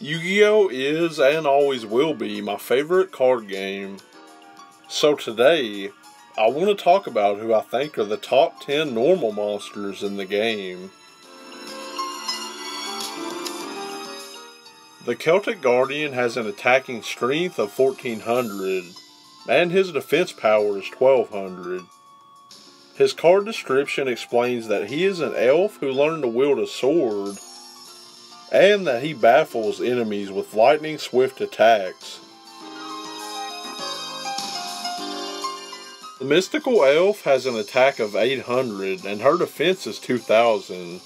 Yu Gi Oh! is and always will be my favorite card game. So today, I want to talk about who I think are the top 10 normal monsters in the game. The Celtic Guardian has an attacking strength of 1400, and his defense power is 1200. His card description explains that he is an elf who learned to wield a sword and that he baffles enemies with lightning swift attacks. The mystical elf has an attack of 800 and her defense is 2000.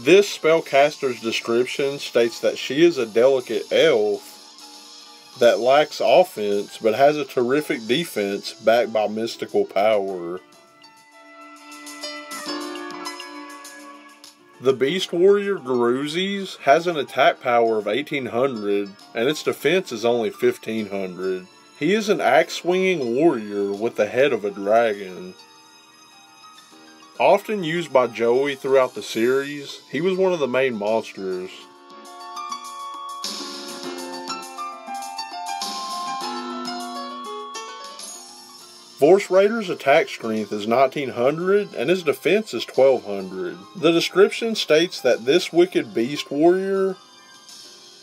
This spellcaster's description states that she is a delicate elf that lacks offense but has a terrific defense backed by mystical power. The Beast Warrior Garoozis has an attack power of 1800 and its defense is only 1500. He is an axe swinging warrior with the head of a dragon. Often used by Joey throughout the series, he was one of the main monsters. Vorse Raider's attack strength is 1900 and his defense is 1200. The description states that this wicked beast warrior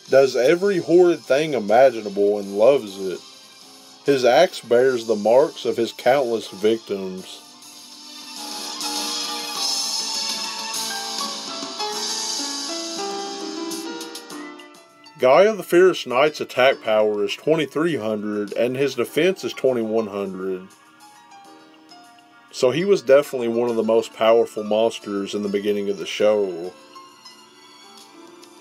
does every horrid thing imaginable and loves it. His axe bears the marks of his countless victims. Gaia the Fierce Knight's attack power is 2300 and his defense is 2100. So he was definitely one of the most powerful monsters in the beginning of the show.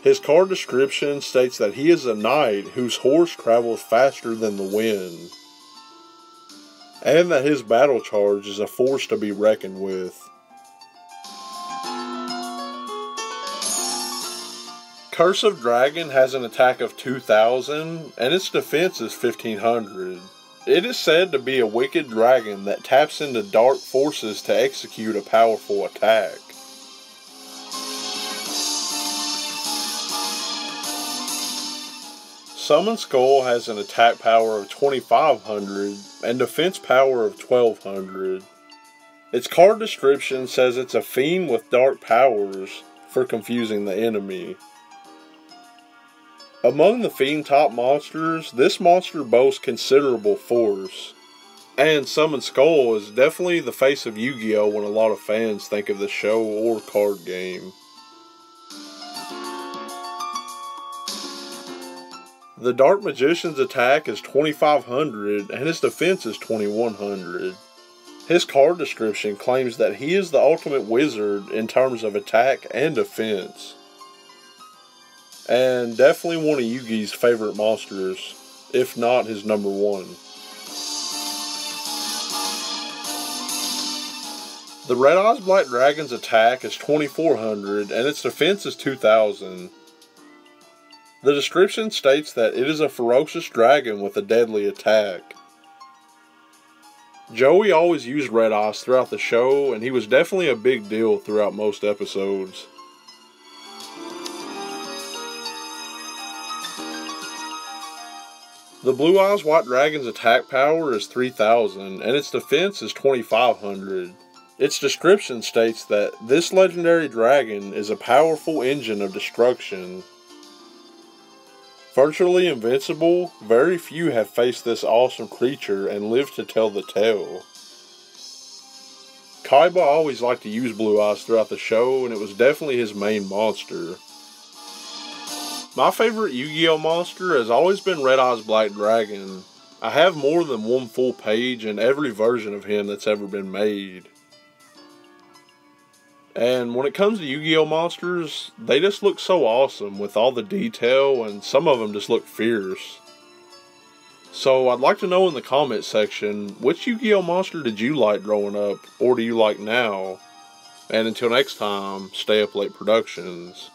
His card description states that he is a knight whose horse travels faster than the wind, and that his battle charge is a force to be reckoned with. Curse of Dragon has an attack of 2000 and its defense is 1500. It is said to be a wicked dragon that taps into dark forces to execute a powerful attack. Summon Skull has an attack power of 2500 and defense power of 1200. Its card description says it's a fiend with dark powers for confusing the enemy. Among the Fiend top monsters, this monster boasts considerable force. And Summon Skull is definitely the face of Yu Gi Oh! when a lot of fans think of the show or card game. The Dark Magician's attack is 2500 and his defense is 2100. His card description claims that he is the ultimate wizard in terms of attack and defense and definitely one of Yugi's favorite monsters, if not his number one. The Red Eyes Black Dragon's attack is 2400 and its defense is 2000. The description states that it is a ferocious dragon with a deadly attack. Joey always used Red Eyes throughout the show, and he was definitely a big deal throughout most episodes. The Blue Eyes White Dragon's attack power is 3000 and its defense is 2500. Its description states that this legendary dragon is a powerful engine of destruction. Virtually invincible, very few have faced this awesome creature and lived to tell the tale. Kaiba always liked to use Blue Eyes throughout the show, and it was definitely his main monster. My favorite Yu-Gi-Oh monster has always been Red Eyes Black Dragon. I have more than one full page in every version of him that's ever been made. And when it comes to Yu-Gi-Oh monsters, they just look so awesome with all the detail and some of them just look fierce. So I'd like to know in the comment section, which Yu-Gi-Oh monster did you like growing up or do you like now? And until next time, stay up late productions.